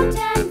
Mountain.